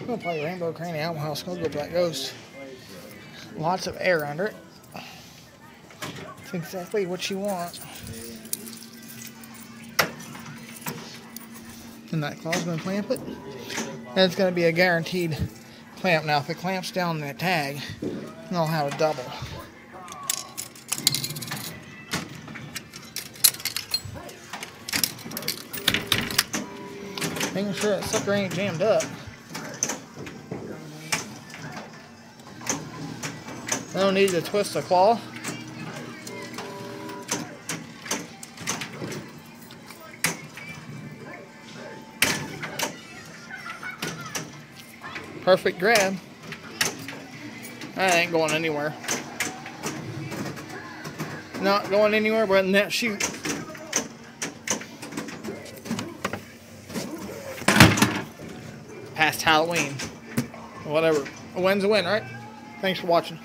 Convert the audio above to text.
I'm gonna play Rainbow Crane Animal House. Gonna go up that ghost. Lots of air under it. It's exactly what you want. And that claw's gonna clamp it. And it's gonna be a guaranteed clamp. Now, if it clamps down that tag, then I'll have a double. Making sure that sucker ain't jammed up. Don't need to twist the claw. Perfect grab. That ain't going anywhere. Not going anywhere but in that chute. Past Halloween. Whatever. A win's a win, right? Thanks for watching.